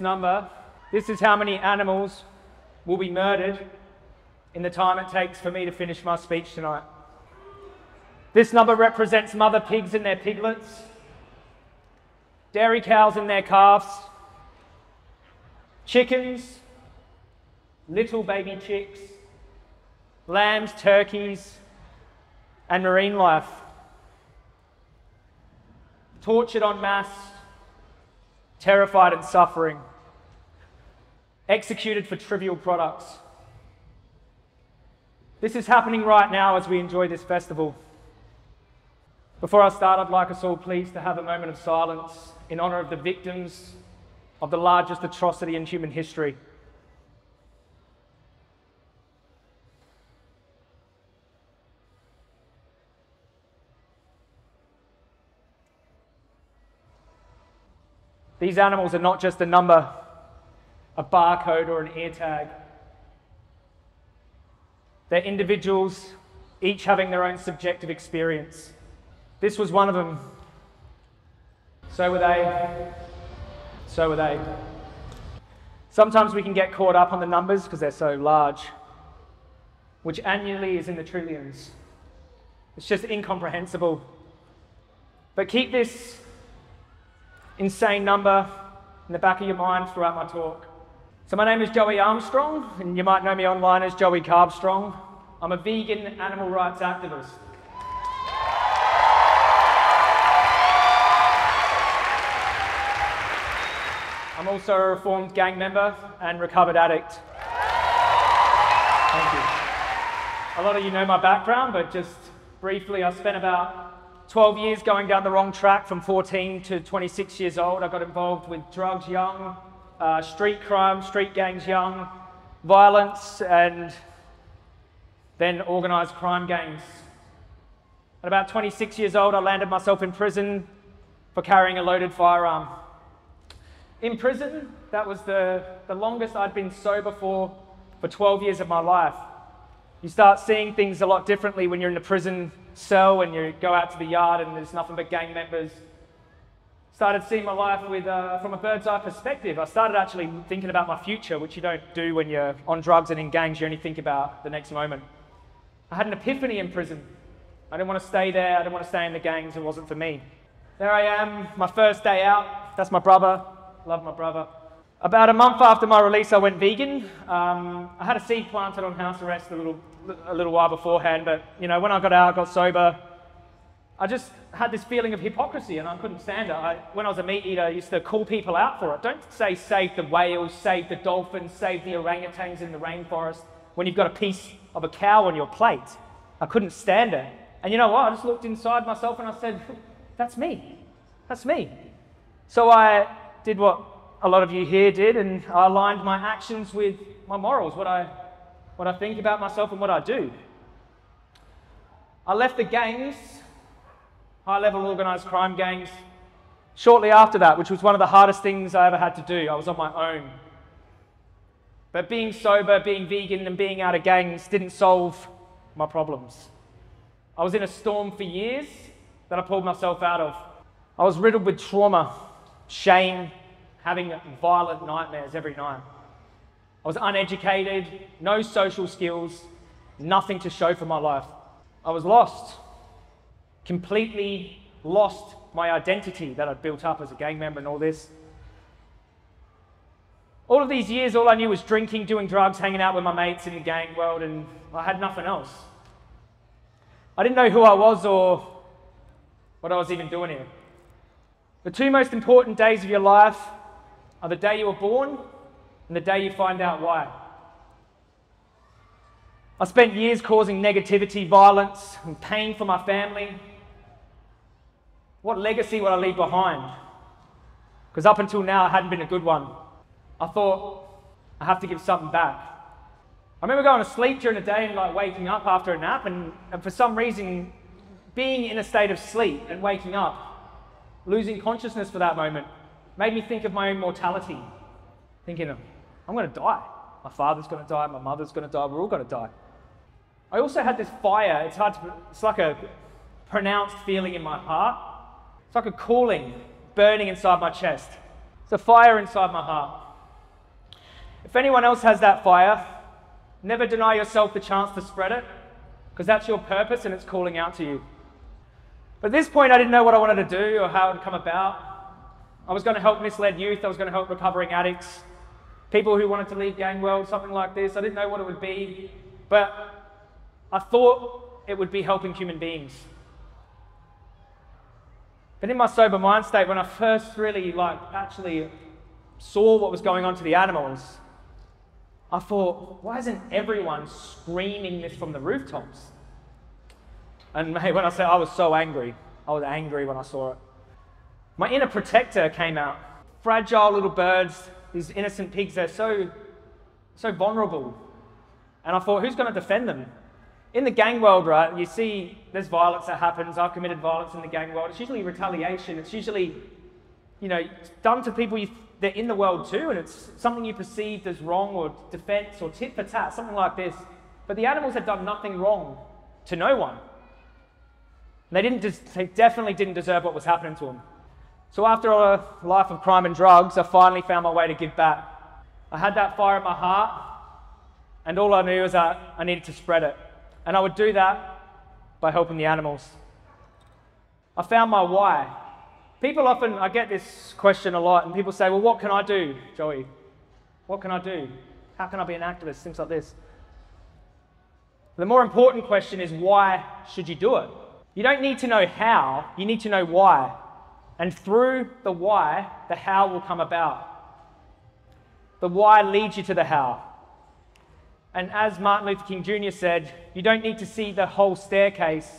this number, this is how many animals will be murdered in the time it takes for me to finish my speech tonight. This number represents mother pigs and their piglets, dairy cows and their calves, chickens, little baby chicks, lambs, turkeys, and marine life. Tortured en masse, terrified and suffering, executed for trivial products. This is happening right now as we enjoy this festival. Before I start, I'd like us all please to have a moment of silence in honour of the victims of the largest atrocity in human history. These animals are not just a number, a barcode, or an ear tag. They're individuals, each having their own subjective experience. This was one of them. So were they. So were they. Sometimes we can get caught up on the numbers because they're so large, which annually is in the trillions. It's just incomprehensible. But keep this insane number in the back of your mind throughout my talk. So, my name is Joey Armstrong, and you might know me online as Joey Carbstrong. I'm a vegan animal rights activist. I'm also a reformed gang member and recovered addict. Thank you. A lot of you know my background, but just briefly, I spent about 12 years going down the wrong track from 14 to 26 years old. I got involved with drugs young, uh, street crime, street gangs young, violence, and then organised crime gangs. At about 26 years old, I landed myself in prison for carrying a loaded firearm. In prison, that was the, the longest I'd been sober for for 12 years of my life. You start seeing things a lot differently when you're in a prison cell and you go out to the yard and there's nothing but gang members. Started seeing my life with, uh, from a bird's eye perspective. I started actually thinking about my future, which you don't do when you're on drugs and in gangs. You only think about the next moment. I had an epiphany in prison. I didn't want to stay there. I didn't want to stay in the gangs. It wasn't for me. There I am, my first day out. That's my brother. Love my brother. About a month after my release, I went vegan. Um, I had a seed planted on house arrest a little, a little while beforehand, but you know, when I got out, I got sober, I just had this feeling of hypocrisy and I couldn't stand it. I, when I was a meat eater, I used to call people out for it. Don't say save the whales, save the dolphins, save the orangutans in the rainforest when you've got a piece of a cow on your plate. I couldn't stand it. And you know what? I just looked inside myself and I said, that's me. That's me. So I did what a lot of you here did, and I aligned my actions with my morals, what I, what I think about myself and what I do. I left the gangs, high level organized crime gangs, shortly after that, which was one of the hardest things I ever had to do. I was on my own. But being sober, being vegan, and being out of gangs didn't solve my problems. I was in a storm for years that I pulled myself out of. I was riddled with trauma, shame, having violent nightmares every night. I was uneducated, no social skills, nothing to show for my life. I was lost, completely lost my identity that I'd built up as a gang member and all this. All of these years, all I knew was drinking, doing drugs, hanging out with my mates in the gang world, and I had nothing else. I didn't know who I was or what I was even doing here. The two most important days of your life are the day you were born and the day you find out why. I spent years causing negativity, violence, and pain for my family. What legacy would I leave behind? Because up until now, it hadn't been a good one. I thought, I have to give something back. I remember going to sleep during the day and like waking up after a nap, and, and for some reason, being in a state of sleep and waking up, losing consciousness for that moment, made me think of my own mortality, thinking, of, I'm going to die. My father's going to die, my mother's going to die, we're all going to die. I also had this fire, it's hard to, it's like a pronounced feeling in my heart. It's like a calling burning inside my chest, It's a fire inside my heart. If anyone else has that fire, never deny yourself the chance to spread it, because that's your purpose and it's calling out to you. But at this point, I didn't know what I wanted to do or how it would come about. I was going to help misled youth, I was going to help recovering addicts, people who wanted to leave gang world, something like this. I didn't know what it would be, but I thought it would be helping human beings. But in my sober mind state, when I first really like actually saw what was going on to the animals, I thought, why isn't everyone screaming this from the rooftops? And when I say I was so angry, I was angry when I saw it. My inner protector came out. Fragile little birds, these innocent pigs, they're so, so vulnerable. And I thought, who's going to defend them? In the gang world, right, you see there's violence that happens. I've committed violence in the gang world. It's usually retaliation. It's usually, you know, done to people you, they're in the world too, and it's something you perceived as wrong or defense or tit for tat, something like this. But the animals had done nothing wrong to no one. They, didn't they definitely didn't deserve what was happening to them. So after a life of crime and drugs, I finally found my way to give back. I had that fire in my heart, and all I knew was that I needed to spread it. And I would do that by helping the animals. I found my why. People often, I get this question a lot, and people say, Well, what can I do, Joey? What can I do? How can I be an activist? Things like this. The more important question is, why should you do it? You don't need to know how, you need to know why. And through the why, the how will come about. The why leads you to the how. And as Martin Luther King Jr. said, you don't need to see the whole staircase,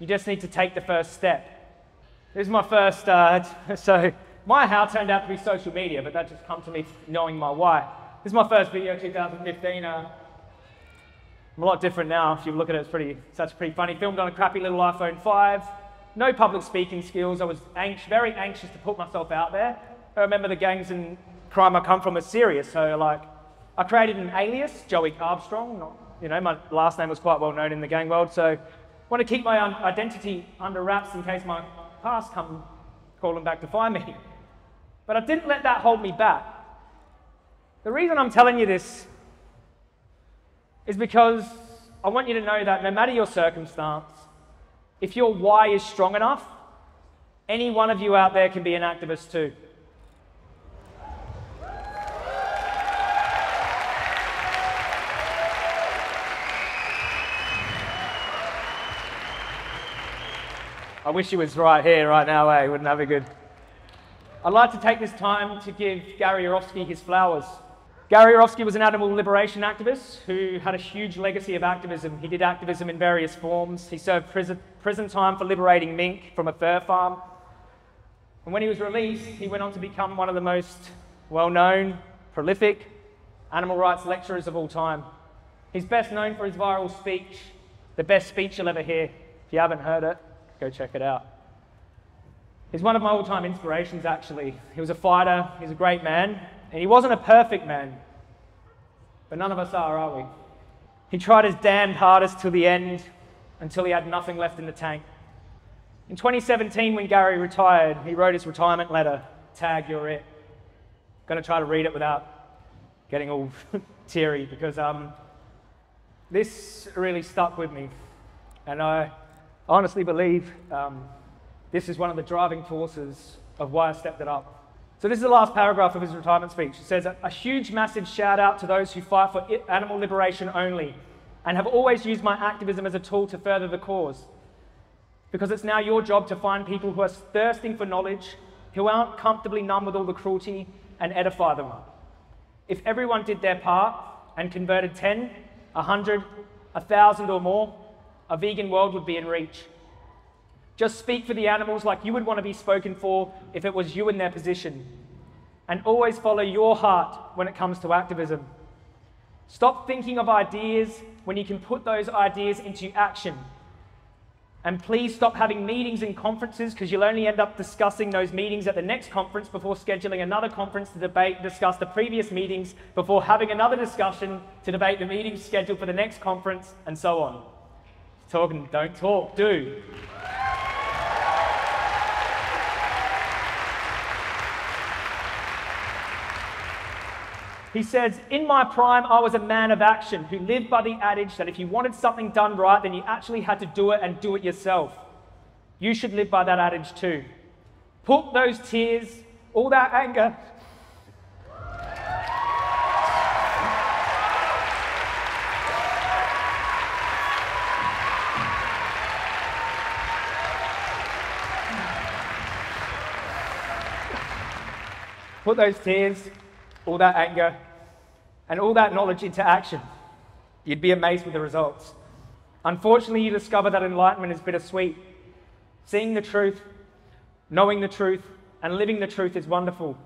you just need to take the first step. This is my first, uh, so my how turned out to be social media, but that just comes to me knowing my why. This is my first video, 2015. Uh, I'm a lot different now. If you look at it, it's pretty, actually pretty funny. Filmed on a crappy little iPhone 5. No public speaking skills. I was very anxious to put myself out there. I remember the gangs and crime I come from are serious, so like, I created an alias, Joey Carbstrong. Not, you know, my last name was quite well known in the gang world, so I want to keep my identity under wraps in case my past come calling back to find me. But I didn't let that hold me back. The reason I'm telling you this is because I want you to know that no matter your circumstance, if your why is strong enough, any one of you out there can be an activist too. I wish he was right here, right now, eh? Wouldn't that be good? I'd like to take this time to give Gary Yourofsky his flowers. Gary Yourofsky was an animal liberation activist who had a huge legacy of activism. He did activism in various forms. He served prison, prison time for liberating mink from a fur farm. And when he was released, he went on to become one of the most well known, prolific animal rights lecturers of all time. He's best known for his viral speech, the best speech you'll ever hear. If you haven't heard it, Go check it out. He's one of my all time inspirations, actually. He was a fighter, he's a great man, and he wasn't a perfect man. But none of us are, are we? He tried his damned hardest till the end until he had nothing left in the tank. In 2017, when Gary retired, he wrote his retirement letter Tag, you're it. I'm going to try to read it without getting all teary because um, this really stuck with me. And I I honestly believe um, this is one of the driving forces of why I stepped it up. So, this is the last paragraph of his retirement speech. It says, A huge, massive shout out to those who fight for animal liberation only and have always used my activism as a tool to further the cause. Because it's now your job to find people who are thirsting for knowledge, who aren't comfortably numb with all the cruelty, and edify them. If everyone did their part and converted 10, 100, 1,000 or more, a vegan world would be in reach. Just speak for the animals like you would want to be spoken for if it was you in their position. And always follow your heart when it comes to activism. Stop thinking of ideas when you can put those ideas into action. And please stop having meetings and conferences because you'll only end up discussing those meetings at the next conference before scheduling another conference to debate, discuss the previous meetings, before having another discussion to debate the meetings scheduled for the next conference, and so on. Talking, don't talk, do. He says, In my prime, I was a man of action who lived by the adage that if you wanted something done right, then you actually had to do it and do it yourself. You should live by that adage too. Put those tears, all that anger, Put those tears, all that anger, and all that knowledge into action. You'd be amazed with the results. Unfortunately, you discover that enlightenment is bittersweet. Seeing the truth, knowing the truth, and living the truth is wonderful.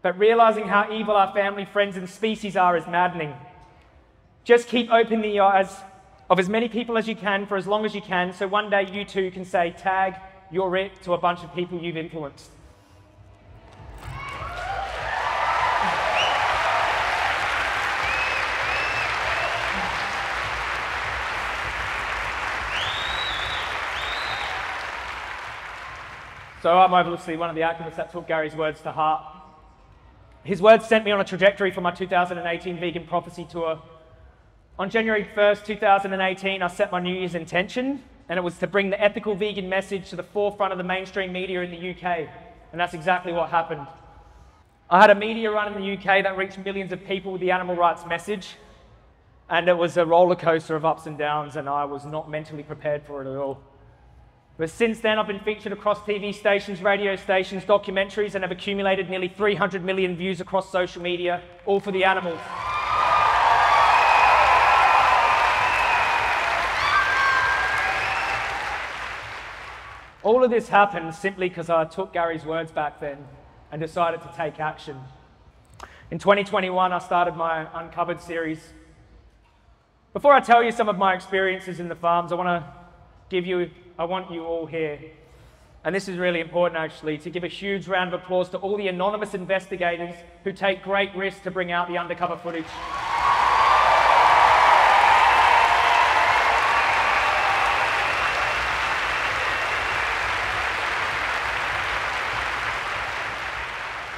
But realizing how evil our family, friends, and species are is maddening. Just keep open the eyes of as many people as you can for as long as you can, so one day you too can say, tag, you're it to a bunch of people you've influenced. So I'm obviously one of the activists that took Gary's words to heart. His words sent me on a trajectory for my 2018 Vegan Prophecy Tour. On January 1st, 2018, I set my New Year's intention, and it was to bring the ethical vegan message to the forefront of the mainstream media in the UK. And that's exactly what happened. I had a media run in the UK that reached millions of people with the animal rights message, and it was a roller coaster of ups and downs, and I was not mentally prepared for it at all. But since then, I've been featured across TV stations, radio stations, documentaries, and have accumulated nearly 300 million views across social media, all for the animals. All of this happened simply because I took Gary's words back then and decided to take action. In 2021, I started my Uncovered series. Before I tell you some of my experiences in the farms, I want to give you I want you all here, and this is really important actually, to give a huge round of applause to all the anonymous investigators who take great risks to bring out the undercover footage.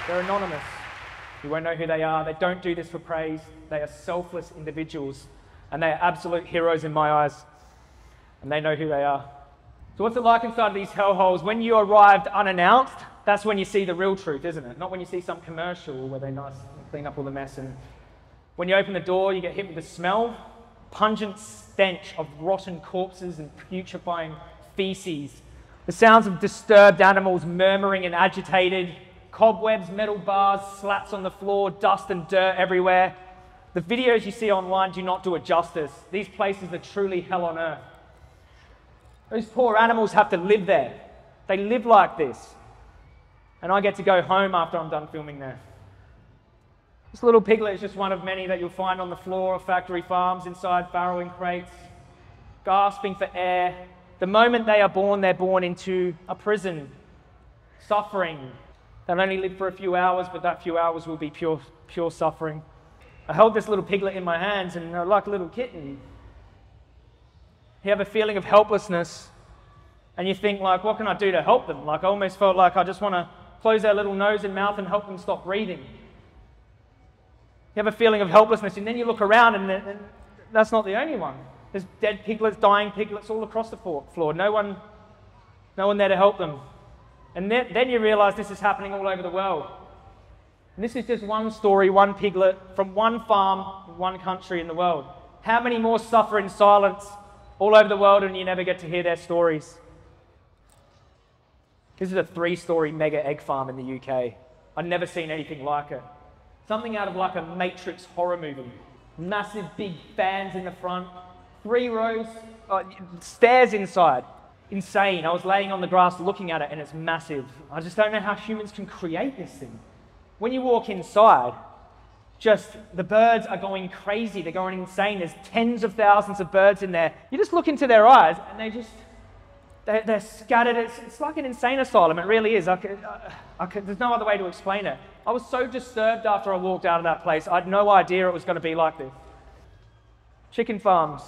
They're anonymous. You won't know who they are. They don't do this for praise. They are selfless individuals, and they are absolute heroes in my eyes. And they know who they are. So, what's it like inside of these hellholes? When you arrived unannounced, that's when you see the real truth, isn't it? Not when you see some commercial where they nice clean up all the mess. And when you open the door, you get hit with the smell, pungent stench of rotten corpses and putrefying feces. The sounds of disturbed animals murmuring and agitated, cobwebs, metal bars, slats on the floor, dust and dirt everywhere. The videos you see online do not do it justice. These places are truly hell on earth. Those poor animals have to live there. They live like this. And I get to go home after I'm done filming there. This little piglet is just one of many that you'll find on the floor of factory farms inside farrowing crates, gasping for air. The moment they are born, they're born into a prison, suffering. They'll only live for a few hours, but that few hours will be pure, pure suffering. I held this little piglet in my hands, and like a little kitten, you have a feeling of helplessness and you think like what can i do to help them? Like i almost felt like i just want to close their little nose and mouth and help them stop breathing. You have a feeling of helplessness and then you look around and, and that's not the only one. There's dead piglets dying piglets all across the floor. No one no one there to help them. And then, then you realize this is happening all over the world. And this is just one story one piglet from one farm one country in the world. How many more suffer in silence all over the world and you never get to hear their stories. This is a three story mega egg farm in the UK. I've never seen anything like it. Something out of like a Matrix horror movie. Massive big fans in the front, three rows, uh, stairs inside. Insane. I was laying on the grass looking at it and it's massive. I just don't know how humans can create this thing. When you walk inside, just the birds are going crazy. They're going insane. There's tens of thousands of birds in there. You just look into their eyes and they just, they're, they're scattered. It's, it's, like an insane asylum. It really is. I could, uh, I could, there's no other way to explain it. I was so disturbed after I walked out of that place. I had no idea it was going to be like this. Chicken farms.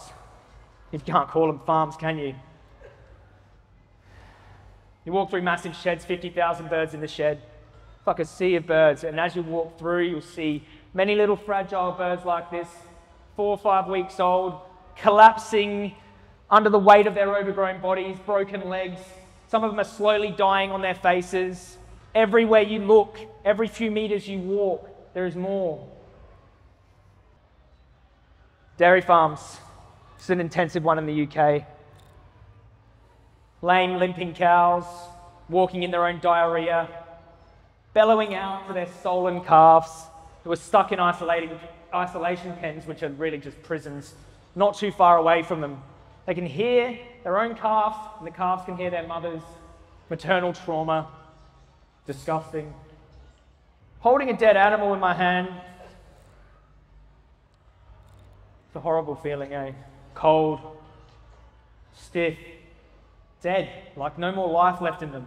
You can't call them farms, can you? You walk through massive sheds, 50,000 birds in the shed. It's like a sea of birds. And as you walk through, you'll see Many little fragile birds like this, four or five weeks old, collapsing under the weight of their overgrown bodies, broken legs. Some of them are slowly dying on their faces. Everywhere you look, every few meters you walk, there is more. Dairy farms. It's an intensive one in the UK. Lame, limping cows, walking in their own diarrhea, bellowing out for their stolen calves who are stuck in isolating, isolation pens, which are really just prisons, not too far away from them. They can hear their own calves, and the calves can hear their mothers. Maternal trauma. Disgusting. Holding a dead animal in my hand. It's a horrible feeling, eh? Cold, stiff, dead, like no more life left in them.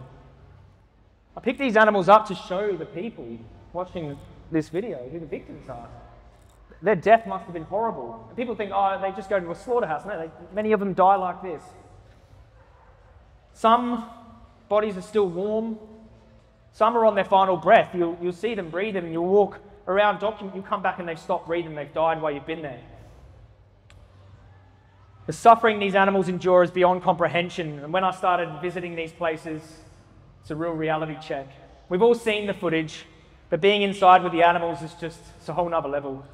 I picked these animals up to show the people watching this video who the victims are. Their death must have been horrible. And people think, oh, they just go to a slaughterhouse. No, they, many of them die like this. Some bodies are still warm. Some are on their final breath. You'll, you'll see them breathing and you'll walk around, document, you'll come back and they've stopped breathing. They've died while you've been there. The suffering these animals endure is beyond comprehension. And when I started visiting these places, it's a real reality check. We've all seen the footage, but being inside with the animals is just it's a whole nother level.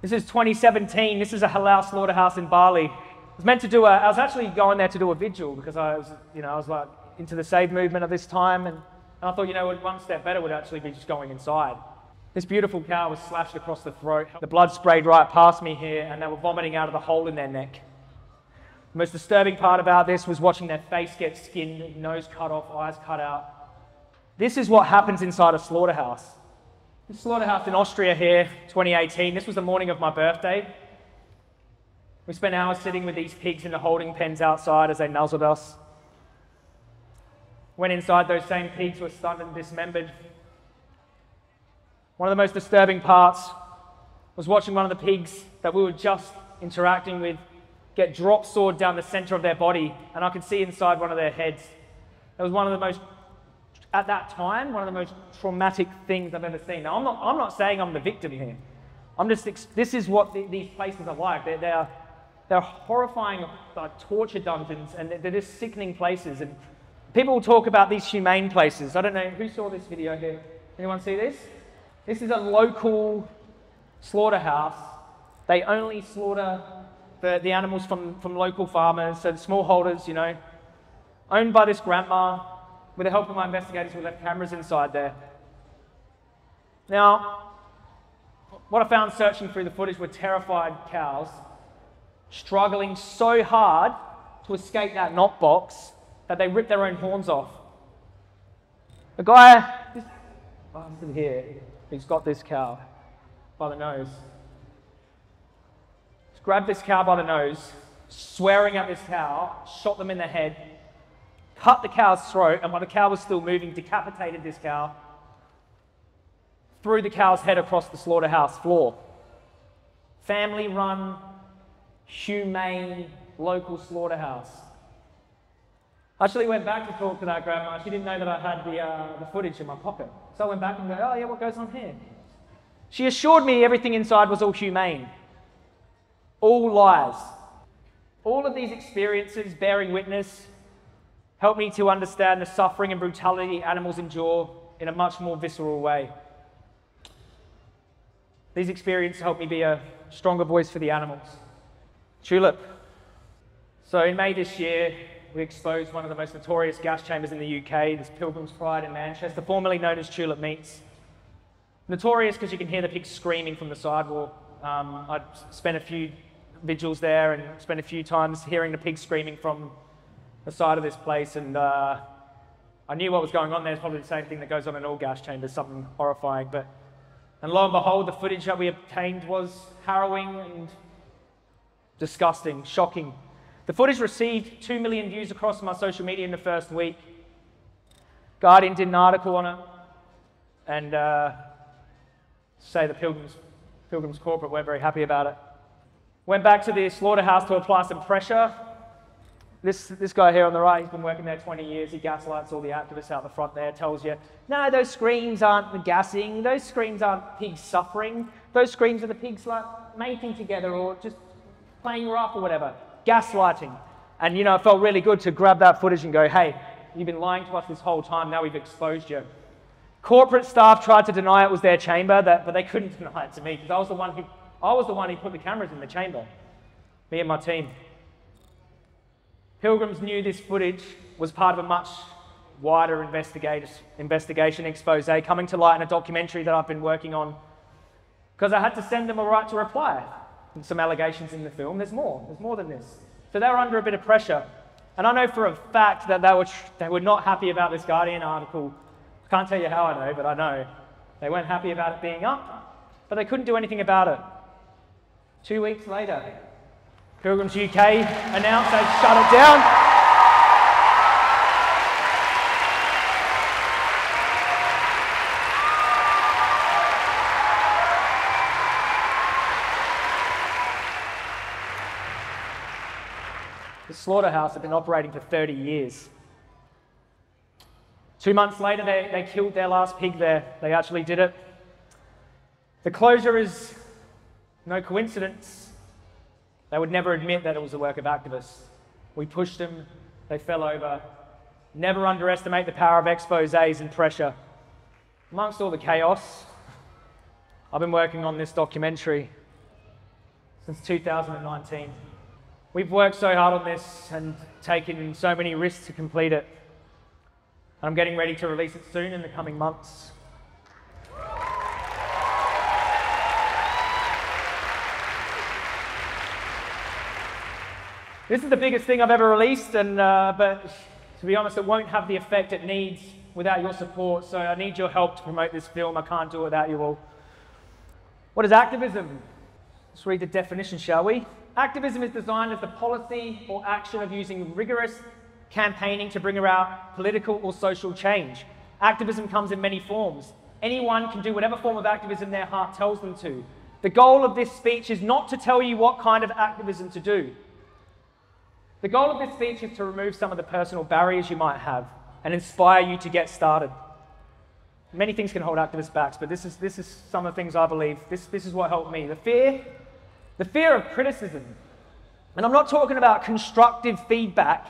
This is 2017. This is a halal slaughterhouse in Bali. I was meant to do a, I was actually going there to do a vigil because I was, you know, I was like into the save movement at this time. And, and I thought, you know, one step better would actually be just going inside. This beautiful cow was slashed across the throat. The blood sprayed right past me here, and they were vomiting out of the hole in their neck. The most disturbing part about this was watching their face get skinned, nose cut off, eyes cut out. This is what happens inside a slaughterhouse. The slaughterhouse in Austria here, 2018. This was the morning of my birthday. We spent hours sitting with these pigs in the holding pens outside as they nuzzled us. When inside, those same pigs were stunned and dismembered. One of the most disturbing parts was watching one of the pigs that we were just interacting with get drop sawed down the center of their body, and I could see inside one of their heads. It was one of the most at that time, one of the most traumatic things I've ever seen. Now, I'm not, I'm not saying I'm the victim here. I'm just, this is what the, these places are like. They're, they're, they're horrifying torture dungeons and they're, they're just sickening places. And people talk about these humane places. I don't know, who saw this video here? Anyone see this? This is a local slaughterhouse. They only slaughter the, the animals from, from local farmers, so the smallholders, you know, owned by this grandma with the help of my investigators, we left cameras inside there. Now, what I found searching through the footage were terrified cows struggling so hard to escape that knock box that they ripped their own horns off. A guy, this oh, bastard here, he's got this cow by the nose. He's grabbed this cow by the nose, swearing at this cow, shot them in the head, cut the cow's throat, and while the cow was still moving, decapitated this cow, threw the cow's head across the slaughterhouse floor. Family run, humane, local slaughterhouse. I actually went back to talk to that grandma. She didn't know that I had the, uh, the footage in my pocket. So I went back and go, oh yeah, what goes on here? She assured me everything inside was all humane. All lies. All of these experiences bearing witness Help me to understand the suffering and brutality animals endure in a much more visceral way. These experiences help me be a stronger voice for the animals. Tulip. So in May this year, we exposed one of the most notorious gas chambers in the UK, this Pilgrim's Pride in Manchester, formerly known as Tulip Meats. Notorious because you can hear the pigs screaming from the sidewalk. Um, I'd spent a few vigils there and spent a few times hearing the pigs screaming from the side of this place, and uh, I knew what was going on there. It's probably the same thing that goes on in all gas chambers, something horrifying. But and lo and behold, the footage that we obtained was harrowing and disgusting, shocking. The footage received 2 million views across my social media in the first week. Guardian did an article on it and uh, say the Pilgrims, Pilgrims Corporate weren't very happy about it. Went back to the slaughterhouse to apply some pressure this, this guy here on the right, he's been working there 20 years. He gaslights all the activists out the front there, tells you, no, those screams aren't the gassing. Those screams aren't pigs suffering. Those screams are the pigs like mating together or just playing rough or whatever. Gaslighting. And, you know, it felt really good to grab that footage and go, hey, you've been lying to us this whole time. Now we've exposed you. Corporate staff tried to deny it was their chamber, that, but they couldn't deny it to me because I was the one who I was the one who put the cameras in the chamber. Me and my team. Pilgrims knew this footage was part of a much wider investigation expose coming to light in a documentary that I've been working on because I had to send them a right to reply. Some allegations in the film. There's more. There's more than this. So they were under a bit of pressure. And I know for a fact that they were, they were not happy about this Guardian article. I can't tell you how I know, but I know. They weren't happy about it being up, but they couldn't do anything about it. Two weeks later, Pilgrims UK announced they'd shut it down. The slaughterhouse had been operating for 30 years. Two months later, they, they killed their last pig there. They actually did it. The closure is no coincidence. They would never admit that it was the work of activists. We pushed them, they fell over. Never underestimate the power of exposes and pressure. Amongst all the chaos, I've been working on this documentary since 2019. We've worked so hard on this and taken so many risks to complete it. I'm getting ready to release it soon in the coming months. This is the biggest thing I've ever released, and, uh, but to be honest, it won't have the effect it needs without your support, so I need your help to promote this film. I can't do it without you all. What is activism? Let's read the definition, shall we? Activism is designed as the policy or action of using rigorous campaigning to bring about political or social change. Activism comes in many forms. Anyone can do whatever form of activism their heart tells them to. The goal of this speech is not to tell you what kind of activism to do. The goal of this speech is to remove some of the personal barriers you might have and inspire you to get started. Many things can hold activists back, but this is, this is some of the things I believe. This, this is what helped me. The fear, the fear of criticism. And I'm not talking about constructive feedback.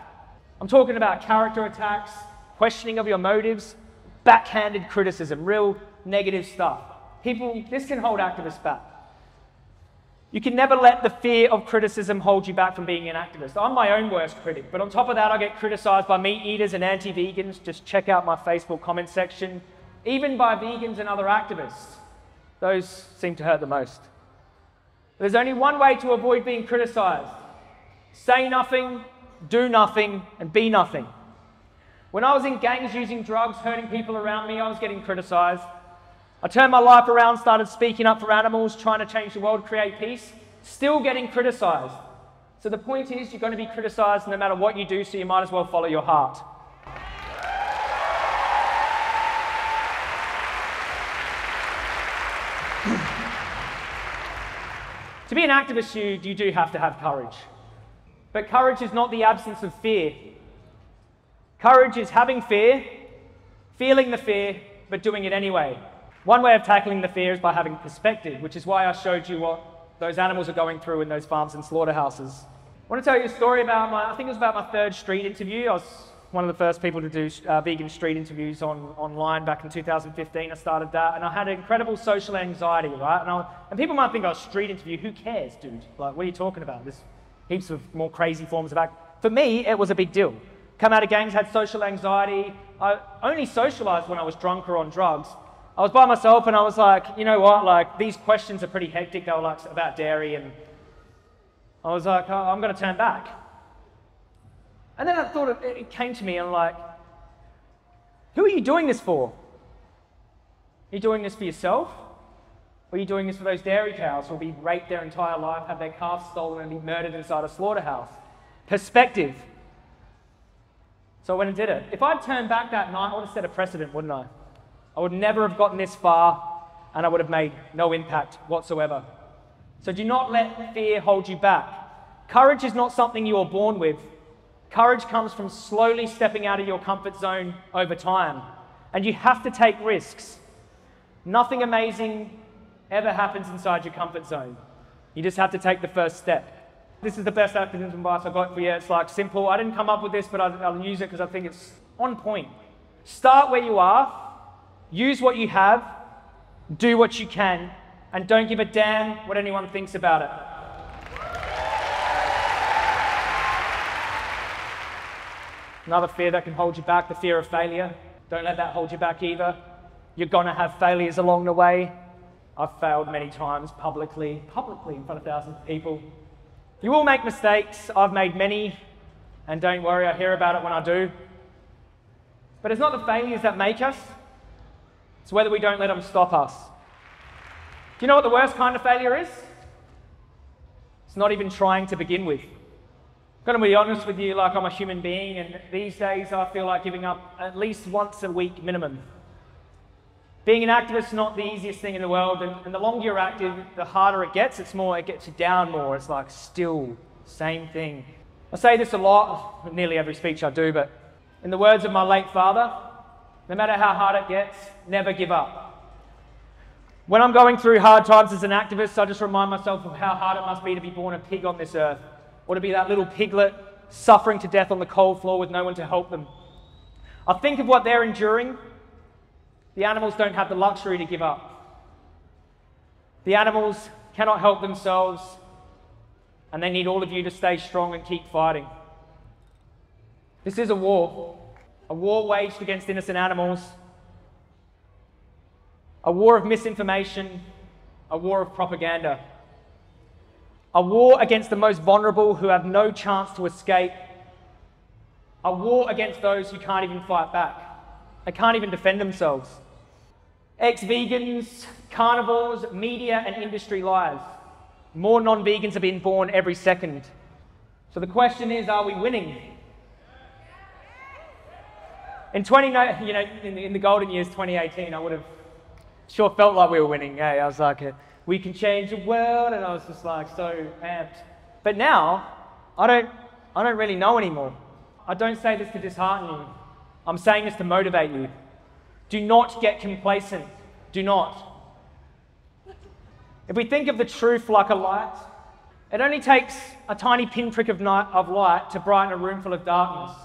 I'm talking about character attacks, questioning of your motives, backhanded criticism, real negative stuff. People, this can hold activists back. You can never let the fear of criticism hold you back from being an activist. I'm my own worst critic, but on top of that, I get criticized by meat eaters and anti vegans. Just check out my Facebook comment section, even by vegans and other activists. Those seem to hurt the most. There's only one way to avoid being criticized say nothing, do nothing, and be nothing. When I was in gangs using drugs, hurting people around me, I was getting criticized. I turned my life around, started speaking up for animals, trying to change the world, create peace, still getting criticized. So the point is, you're going to be criticized no matter what you do, so you might as well follow your heart. to be an activist, you, you do have to have courage. But courage is not the absence of fear. Courage is having fear, feeling the fear, but doing it anyway. One way of tackling the fear is by having perspective, which is why I showed you what those animals are going through in those farms and slaughterhouses. I want to tell you a story about my, I think it was about my third street interview. I was one of the first people to do uh, vegan street interviews on, online back in 2015. I started that, and I had incredible social anxiety, right? And, I, and people might think, oh, street interview, who cares, dude? Like, what are you talking about? There's heaps of more crazy forms of act. For me, it was a big deal. Come out of gangs, had social anxiety. I only socialized when I was drunk or on drugs. I was by myself and I was like, you know what, like these questions are pretty hectic. They were like about dairy and I was like, oh, I'm going to turn back. And then I thought it, it came to me and like, who are you doing this for? Are you doing this for yourself? Or are you doing this for those dairy cows who will be raped their entire life, have their calves stolen, and be murdered inside a slaughterhouse? Perspective. So I went and did it. If I'd turned back that night, I would have set a precedent, wouldn't I? I would never have gotten this far and I would have made no impact whatsoever. So do not let fear hold you back. Courage is not something you are born with. Courage comes from slowly stepping out of your comfort zone over time. And you have to take risks. Nothing amazing ever happens inside your comfort zone. You just have to take the first step. This is the best activism advice I got for you. It's like simple. I didn't come up with this, but I'll, I'll use it because I think it's on point. Start where you are, use what you have, do what you can, and don't give a damn what anyone thinks about it. Another fear that can hold you back, the fear of failure. Don't let that hold you back either. You're going to have failures along the way. I've failed many times publicly, publicly in front of thousands of people. You will make mistakes. I've made many, and don't worry, I hear about it when I do. But it's not the failures that make us, it's whether we don't let them stop us. Do you know what the worst kind of failure is? It's not even trying to begin with. I'm going to be honest with you, like I'm a human being, and these days I feel like giving up at least once a week minimum. Being an activist is not the easiest thing in the world, and, and the longer you're active, the harder it gets. It's more, it gets you down more. It's like still, same thing. I say this a lot, nearly every speech I do, but in the words of my late father, no matter how hard it gets, never give up. When I'm going through hard times as an activist, I just remind myself of how hard it must be to be born a pig on this earth or to be that little piglet suffering to death on the cold floor with no one to help them. I think of what they're enduring. The animals don't have the luxury to give up. The animals cannot help themselves, and they need all of you to stay strong and keep fighting. This is a war, a war waged against innocent animals, a war of misinformation, a war of propaganda a war against the most vulnerable who have no chance to escape, a war against those who can't even fight back. They can't even defend themselves. Ex vegans, carnivores, media, and industry lies. More non vegans are being born every second. So the question is are we winning? In 20, you know, in the golden years, 2018, I would have sure felt like we were winning. Hey, I was like, uh, we can change the world. And I was just like so amped. But now, I don't, I don't really know anymore. I don't say this to dishearten you. I'm saying this to motivate you. Do not get complacent. Do not. If we think of the truth like a light, it only takes a tiny pinprick of, night, of light to brighten a room full of darkness.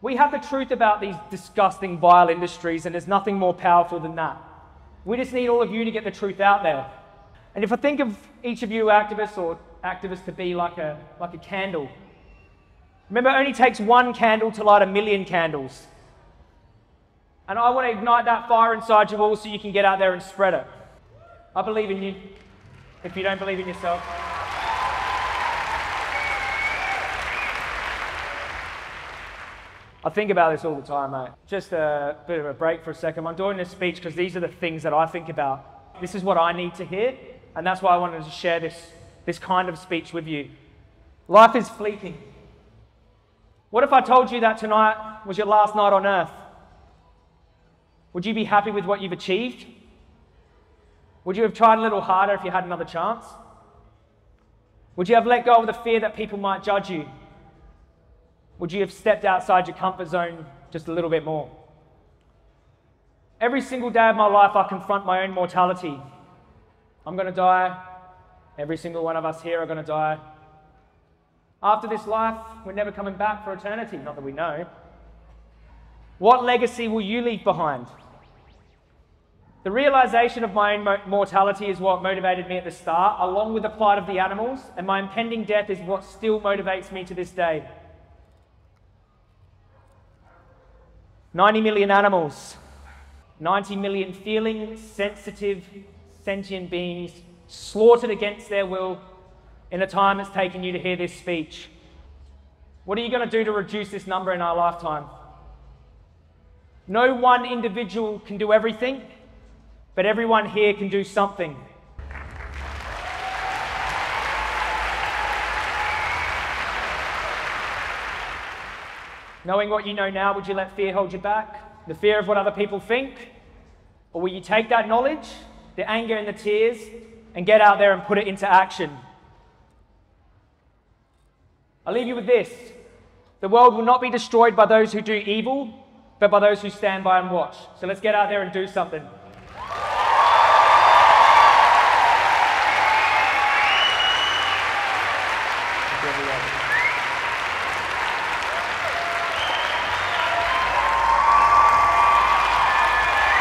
We have the truth about these disgusting, vile industries, and there's nothing more powerful than that. We just need all of you to get the truth out there. And if I think of each of you activists or activists to be like a, like a candle, remember it only takes one candle to light a million candles. And I want to ignite that fire inside you all so you can get out there and spread it. I believe in you if you don't believe in yourself. I think about this all the time, mate. Just a bit of a break for a second. I'm doing this speech because these are the things that I think about. This is what I need to hear, and that's why I wanted to share this, this kind of speech with you. Life is fleeting. What if I told you that tonight was your last night on earth? Would you be happy with what you've achieved? Would you have tried a little harder if you had another chance? Would you have let go of the fear that people might judge you would you have stepped outside your comfort zone just a little bit more? Every single day of my life, I confront my own mortality. I'm going to die. Every single one of us here are going to die. After this life, we're never coming back for eternity, not that we know. What legacy will you leave behind? The realization of my own mortality is what motivated me at the start, along with the plight of the animals, and my impending death is what still motivates me to this day. 90 million animals, 90 million feeling, sensitive, sentient beings slaughtered against their will in the time it's taken you to hear this speech. What are you going to do to reduce this number in our lifetime? No one individual can do everything, but everyone here can do something. Knowing what you know now, would you let fear hold you back? The fear of what other people think? Or will you take that knowledge, the anger and the tears, and get out there and put it into action? I'll leave you with this. The world will not be destroyed by those who do evil, but by those who stand by and watch. So let's get out there and do something.